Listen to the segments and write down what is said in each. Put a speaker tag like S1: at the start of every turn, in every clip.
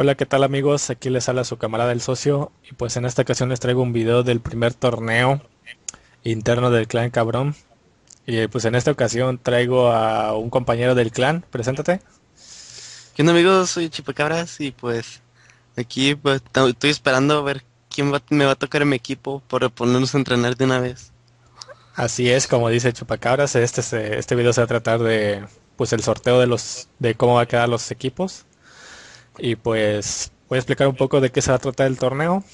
S1: Hola, ¿qué tal amigos? Aquí les habla su camarada el socio y pues en esta ocasión les traigo un video del primer torneo interno del clan cabrón. Y pues en esta ocasión traigo a un compañero del clan, preséntate.
S2: ¿Qué onda amigos? Soy Chipacabras y pues aquí pues, estoy esperando a ver quién me va a tocar en mi equipo para ponernos a entrenar de una vez.
S1: Así es, como dice Chupacabras, este, este video se va a tratar de pues el sorteo de los de cómo va a quedar los equipos. Y pues voy a explicar un poco de qué se va a tratar el torneo.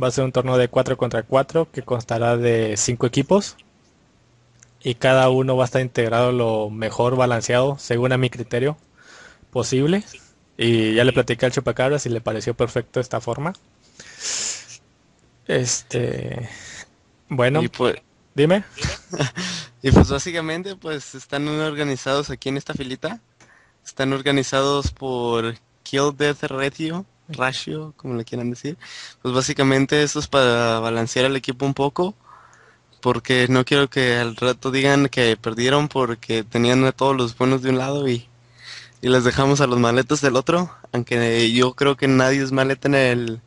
S1: Va a ser un torneo de 4 contra 4 que constará de 5 equipos. Y cada uno va a estar integrado lo mejor balanceado, según a mi criterio, posible. Y ya le platicé al Chupacabras y le pareció perfecto esta forma. Este. Bueno, pues, dime.
S2: y pues básicamente, pues están organizados aquí en esta filita. Están organizados por Kill Death Ratio, ratio, como le quieran decir. Pues básicamente eso es para balancear el equipo un poco, porque no quiero que al rato digan que perdieron porque tenían a todos los buenos de un lado y, y les dejamos a los maletos del otro, aunque yo creo que nadie es maleta en el,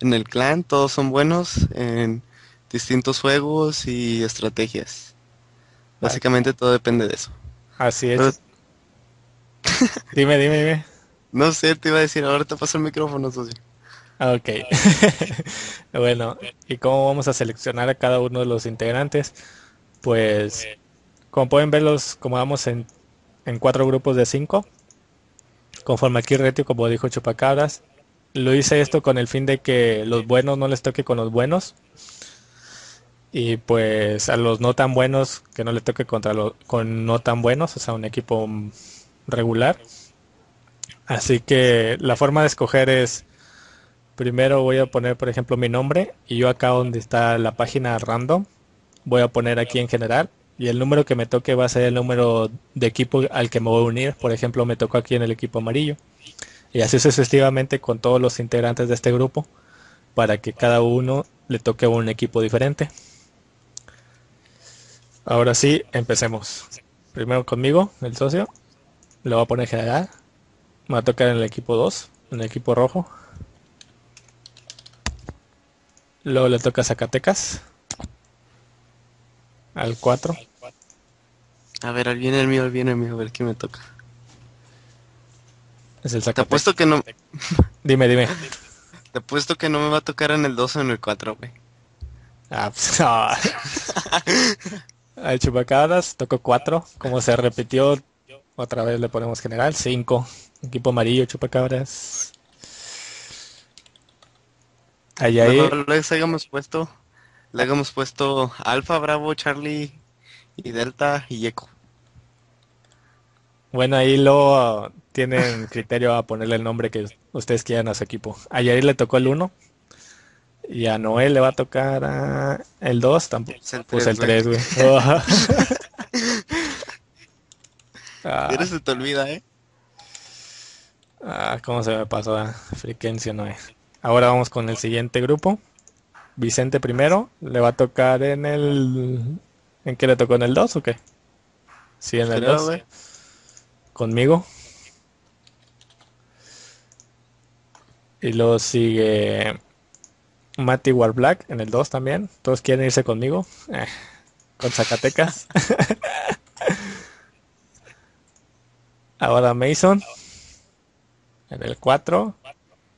S2: en el clan, todos son buenos en distintos juegos y estrategias. Básicamente todo depende de eso.
S1: Así es. dime, dime, dime.
S2: No sé, te iba a decir, ahora te paso el micrófono, socio.
S1: Ah, ok. bueno, ¿y cómo vamos a seleccionar a cada uno de los integrantes? Pues, como pueden verlos, como vamos en, en cuatro grupos de cinco, conforme aquí retio, como dijo Chupacabras, lo hice esto con el fin de que los buenos no les toque con los buenos y pues a los no tan buenos que no le toque contra los con no tan buenos, o sea, un equipo regular. Así que la forma de escoger es, primero voy a poner, por ejemplo, mi nombre y yo acá donde está la página random, voy a poner aquí en general y el número que me toque va a ser el número de equipo al que me voy a unir. Por ejemplo, me tocó aquí en el equipo amarillo. Y así sucesivamente con todos los integrantes de este grupo para que cada uno le toque un equipo diferente. Ahora sí, empecemos. Primero conmigo, el socio. Le voy a poner general. Me va a tocar en el equipo 2, en el equipo rojo. Luego le toca a Zacatecas. Al 4.
S2: A ver, al viene el mío, al viene el mío, a ver qué me toca.
S1: Es el
S2: Zacatecas. Te apuesto que no.
S1: dime, dime.
S2: Te apuesto que no me va a tocar en el 2 o en el 4, güey.
S1: Ah, pues no. Al Chupacabras tocó 4. Como se repitió, otra vez le ponemos general. 5. Equipo amarillo, chupacabras.
S2: Ahí, ahí. Les hayamos puesto, le hagamos puesto Alfa, Bravo, Charlie y Delta y Eco.
S1: Bueno, ahí lo tienen criterio a ponerle el nombre que ustedes quieran a su equipo. A Yair le tocó el 1. Y a Noel le va a tocar a el 2, tampoco. Pues el 3, güey.
S2: Pero se te olvida, ¿eh?
S1: Ah, ¿cómo se me pasó? Ah, Frecuencia no es. Ahora vamos con el siguiente grupo. Vicente primero. Le va a tocar en el... ¿En qué le tocó? ¿En el 2 o qué? Sí, en el 2. Conmigo. Y luego sigue Matty War Black en el 2 también. Todos quieren irse conmigo. Eh, con Zacatecas. Ahora Mason. En el 4,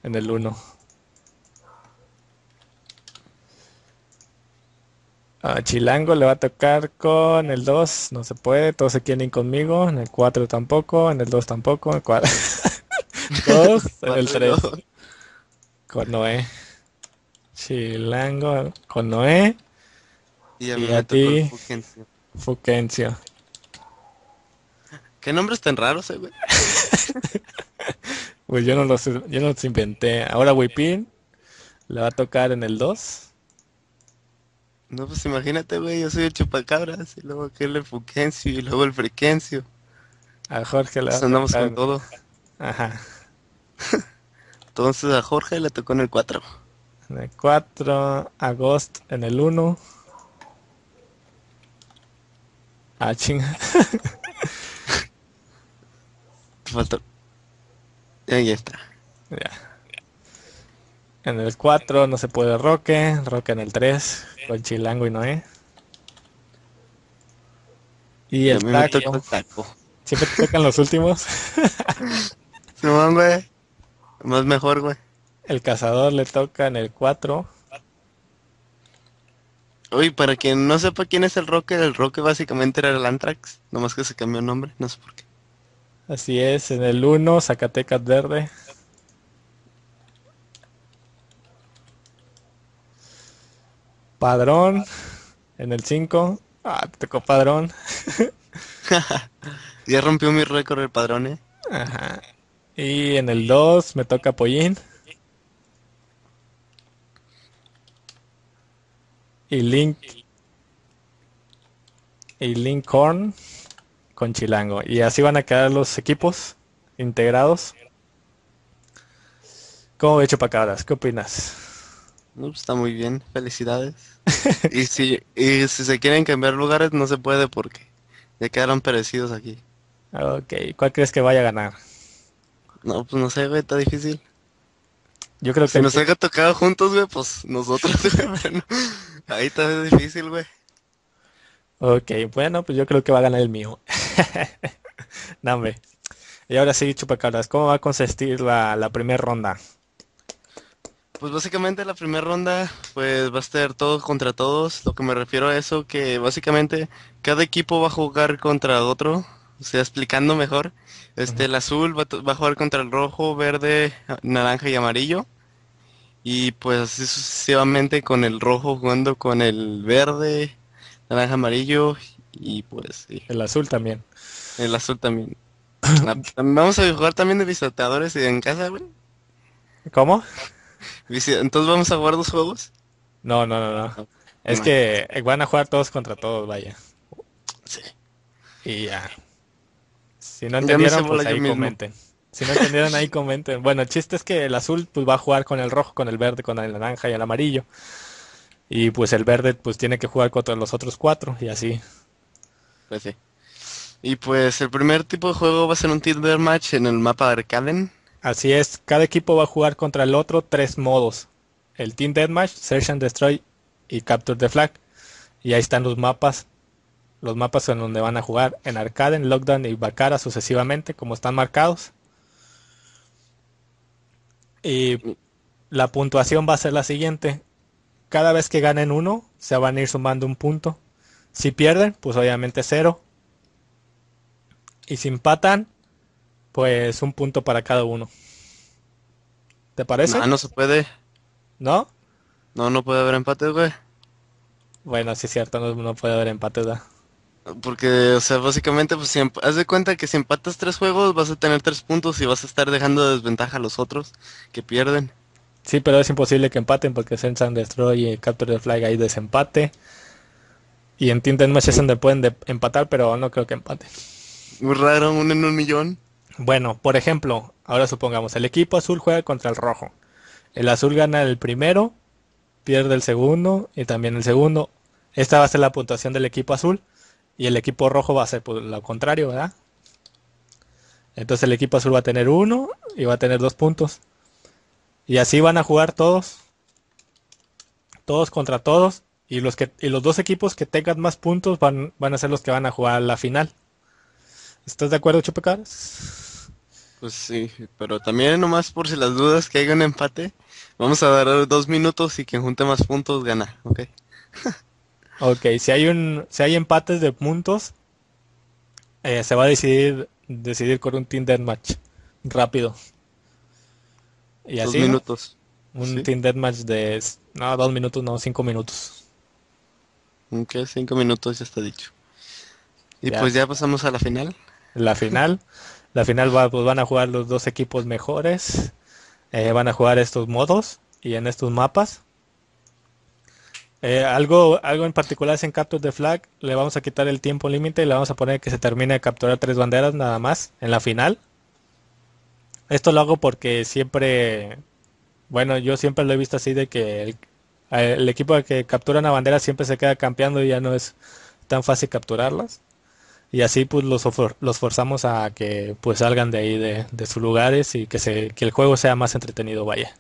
S1: en el 1. A Chilango le va a tocar con el 2, no se puede, todos se quieren ir conmigo, en el 4 tampoco, en el 2 tampoco, en el 4. todos, en el 3. Con Noé. Chilango con Noé.
S2: Y a, ti,
S1: Fuquencio.
S2: ¿Qué nombres tan raros, eh, güey?
S1: Pues yo no los, yo no los inventé. Ahora Wipin le va a tocar en el 2.
S2: No, pues imagínate, güey, yo soy el chupacabras, y luego aquel el Fuquencio, y luego el Frequencio.
S1: A Jorge le va a
S2: tocar. andamos con todo.
S1: Ajá.
S2: Entonces a Jorge le tocó en el 4.
S1: En el 4, a Ghost en el 1. Ah, chinga.
S2: Falta. Ahí está.
S1: Ya. En el 4 no se puede Roque. Roque en el 3 con Chilango y Noé. Y el taco. Siempre te tocan los últimos.
S2: no, güey. Más mejor, güey.
S1: El cazador le toca en el 4.
S2: Uy, para quien no sepa quién es el Roque, el Roque básicamente era el Antrax, nomás que se cambió el nombre, no sé por qué.
S1: Así es, en el 1, Zacatecas Verde. Padrón, en el 5. Ah, te tocó Padrón.
S2: ya rompió mi récord el Padrón, ¿eh?
S1: Ajá. Y en el 2 me toca Pollín. y Link y Lincoln con Chilango. Y así van a quedar los equipos integrados. ¿Cómo ve Chupacabras? ¿Qué opinas?
S2: Pues, está muy bien, felicidades. y, si, y si se quieren cambiar lugares no se puede porque ya quedaron perecidos aquí.
S1: Ok, ¿cuál crees que vaya a ganar?
S2: No, pues no sé, güey, está difícil.
S1: Yo creo que...
S2: Si nos haya tocado juntos, güey, pues nosotros, Ahí está difícil, güey.
S1: Ok, bueno, pues yo creo que va a ganar el mío. no, Y ahora sí, chupacabras, ¿cómo va a consistir la, la primera ronda?
S2: Pues básicamente la primera ronda pues va a ser todos contra todos. Lo que me refiero a eso que básicamente cada equipo va a jugar contra otro. O sea, explicando mejor. Este, el azul va, va, a jugar contra el rojo, verde, naranja y amarillo. Y pues así sucesivamente con el rojo jugando con el verde, naranja, amarillo y pues sí.
S1: El azul también.
S2: El azul también. vamos a jugar también de visitadores en casa, güey.
S1: ¿Cómo?
S2: Entonces vamos a jugar dos juegos.
S1: No, no, no, no. Es que van a jugar todos contra todos, vaya.
S2: Sí.
S1: Y ya. Si no entendieron, pues ahí comenten. Si no entendieron ahí comenten. Bueno, el chiste es que el azul pues va a jugar con el rojo, con el verde, con el naranja y el amarillo. Y pues el verde pues tiene que jugar contra los otros cuatro y así.
S2: Y pues el primer tipo de juego va a ser un Tinder Match en el mapa de Arcaden.
S1: Así es, cada equipo va a jugar contra el otro tres modos. El Team Deathmatch, Search and Destroy y Capture the Flag. Y ahí están los mapas. Los mapas en donde van a jugar en Arcaden, Lockdown y Bacara sucesivamente, como están marcados. Y la puntuación va a ser la siguiente. Cada vez que ganen uno, se van a ir sumando un punto. Si pierden, pues obviamente cero. Y si empatan, pues un punto para cada uno. ¿Te parece?
S2: Ah, no se puede.
S1: ¿No?
S2: No, no puede haber empate, güey.
S1: Bueno, sí es cierto, no, puede haber empate, ¿verdad?
S2: Porque, o sea, básicamente, pues, si haz de cuenta que si empatas tres juegos vas a tener tres puntos y vas a estar dejando de desventaja a los otros que pierden.
S1: Sí, pero es imposible que empaten porque Sense and Destroy y Capture the Flag hay desempate. Y en Team Match es donde pueden empatar, pero no creo que empaten.
S2: Muy raro, uno en un millón.
S1: Bueno, por ejemplo, ahora supongamos, el equipo azul juega contra el rojo. El azul gana el primero, pierde el segundo y también el segundo. Esta va a ser la puntuación del equipo azul. Y el equipo rojo va a ser por lo contrario, ¿verdad? Entonces el equipo azul va a tener uno y va a tener dos puntos. Y así van a jugar todos. Todos contra todos. Y los, que, y los dos equipos que tengan más puntos van, van a ser los que van a jugar la final. ¿Estás de acuerdo, Chupecaras?
S2: Pues sí, pero también nomás por si las dudas que haya un empate, vamos a dar dos minutos y quien junte más puntos gana, ¿ok?
S1: Ok, si hay un, si hay empates de puntos, eh, se va a decidir, decidir con un Team Deathmatch rápido.
S2: Y dos minutos.
S1: Un Team Deathmatch de, no, dos minutos, no, cinco minutos.
S2: Ok, cinco minutos ya está dicho. Y pues ya pasamos a la final.
S1: La final, la final va, pues van a jugar los dos equipos mejores, eh, van a jugar estos modos y en estos mapas. Eh, algo, algo en particular es en Capture the Flag, le vamos a quitar el tiempo límite y le vamos a poner que se termine de capturar tres banderas nada más en la final. Esto lo hago porque siempre, bueno, yo siempre lo he visto así de que el, equipo que captura una bandera siempre se queda campeando y ya no es tan fácil capturarlas. Y así pues los, los forzamos a que pues salgan de ahí de, sus lugares y que, se, que el juego sea más entretenido, vaya.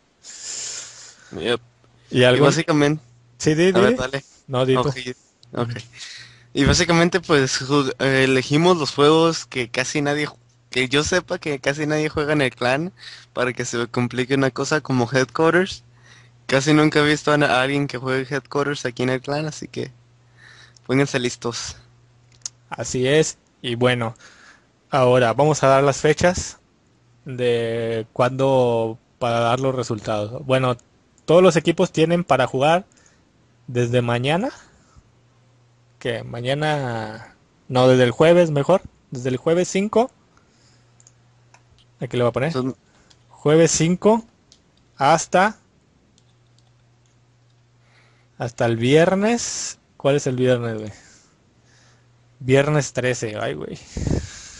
S2: Yep.
S1: Y
S2: Y
S1: algo...
S2: básicamente...
S1: Sí, di,
S2: ver, dale.
S1: No, di.
S2: Y básicamente pues elegimos los juegos que casi nadie, que yo sepa que casi nadie juega en el clan para que se complique una cosa como Headquarters. Casi nunca he visto a alguien que juegue Headquarters aquí en el clan, así que pónganse listos.
S1: Así es. Y bueno, ahora vamos a dar las fechas de cuándo para dar los resultados. Bueno, todos los equipos tienen para jugar desde mañana, que mañana, no, desde el jueves mejor, desde el jueves 5, aquí le voy a poner, jueves 5 hasta hasta el viernes, ¿cuál es el viernes, güey? Viernes 13, ay, güey.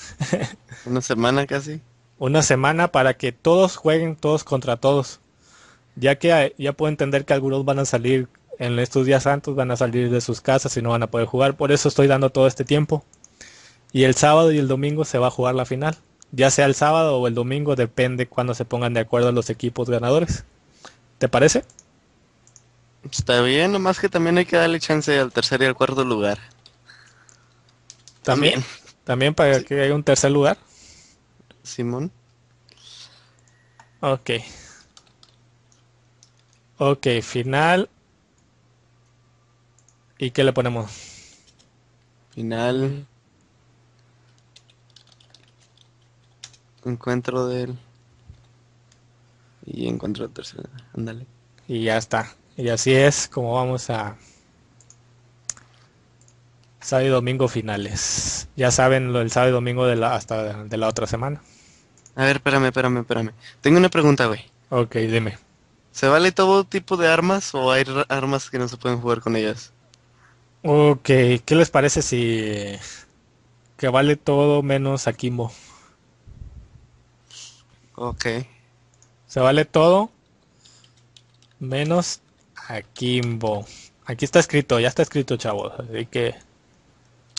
S2: una semana casi.
S1: Una semana para que todos jueguen todos contra todos. Ya que eh, ya puedo entender que algunos van a salir en estos días santos, van a salir de sus casas y no van a poder jugar. Por eso estoy dando todo este tiempo. Y el sábado y el domingo se va a jugar la final. Ya sea el sábado o el domingo, depende cuando se pongan de acuerdo los equipos ganadores. ¿Te parece?
S2: Está bien, nomás que también hay que darle chance al tercer y al cuarto lugar.
S1: También. También para que haya un tercer lugar.
S2: Simón.
S1: Ok. Ok, final. ¿Y qué le ponemos?
S2: Final. Encuentro del. Y encuentro del tercer. Ándale.
S1: Y ya está. Y así es como vamos a sábado y domingo finales. Ya saben lo del sábado y domingo de la, hasta de la otra semana.
S2: A ver, espérame, espérame, espérame. Tengo una pregunta, güey.
S1: Ok, dime.
S2: ¿Se vale todo tipo de armas o hay armas que no se pueden jugar con ellas?
S1: Ok, ¿qué les parece si que vale todo menos Akimbo?
S2: Ok.
S1: Se vale todo menos Akimbo. Aquí está escrito, ya está escrito, chavos. Así que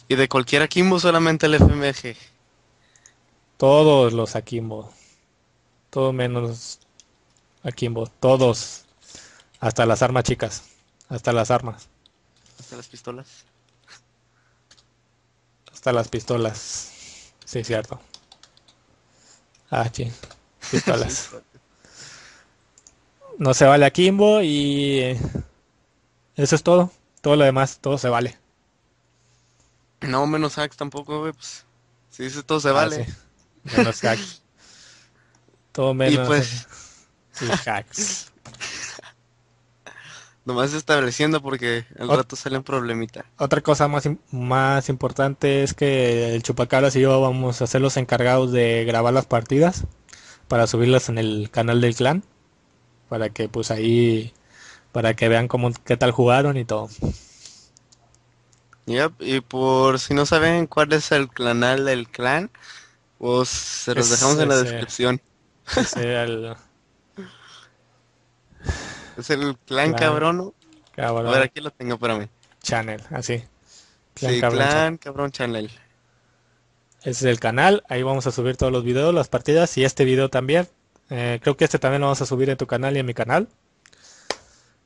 S2: Y de cualquier Akimbo solamente el FMG.
S1: todos los Akimbo. Todo menos Akimbo. Todos. Hasta las armas chicas. Hasta las armas.
S2: Hasta las pistolas.
S1: Hasta las pistolas. Sí, cierto. Ah, sí. Pistolas. No se vale Akimbo y eh, eso es todo. Todo lo demás, todo se vale.
S2: No, menos hacks tampoco, güey. Pues, si dices todo se
S1: Ah,
S2: vale.
S1: sí. Menos hacks. Todo
S2: Y
S1: menos
S2: pues,
S1: y hacks.
S2: nomás estableciendo porque al
S1: Ot-
S2: rato sale un problemita.
S1: Otra cosa más, más importante es que el Chupacabras y yo vamos a ser los encargados de grabar las partidas para subirlas en el canal del clan. Para que pues ahí, para que vean cómo, qué tal jugaron y todo.
S2: Yep, y por si no saben cuál es el canal del clan, pues se los
S1: Es
S2: dejamos en la
S1: ese.
S2: descripción.
S1: Ese era el
S2: Es el clan
S1: Clan.
S2: cabrono. A
S1: cabrón
S2: ver, aquí lo tengo para mí.
S1: channel, así. Clan
S2: Sí,
S1: Cabrón
S2: clan cabrón channel.
S1: Ese es el canal, ahí vamos a subir todos los videos, las partidas y este video también. Eh, creo que este también lo vamos a subir en tu canal y en mi canal.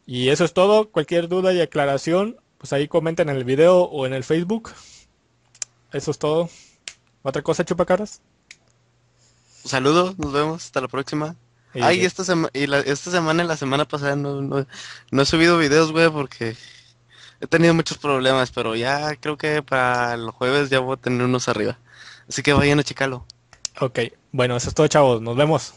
S1: Y eso es todo. Cualquier duda y aclaración, pues ahí comenten en el video o en el Facebook. Eso es todo. ¿Otra cosa, chupacabras?
S2: Saludos, nos vemos, hasta la próxima.
S1: Y-
S2: Ay, esta, sema- y la- esta semana y la semana pasada no, no, no he subido videos, güey, porque he tenido muchos problemas, pero ya creo que para el jueves ya voy a tener unos arriba. Así que vayan a checarlo.
S1: Ok, bueno, eso es todo, chavos. Nos vemos.